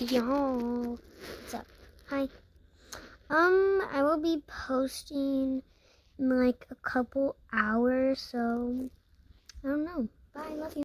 Y'all, what's up? Hi. Um, I will be posting in like a couple hours, so I don't know. Bye, love you.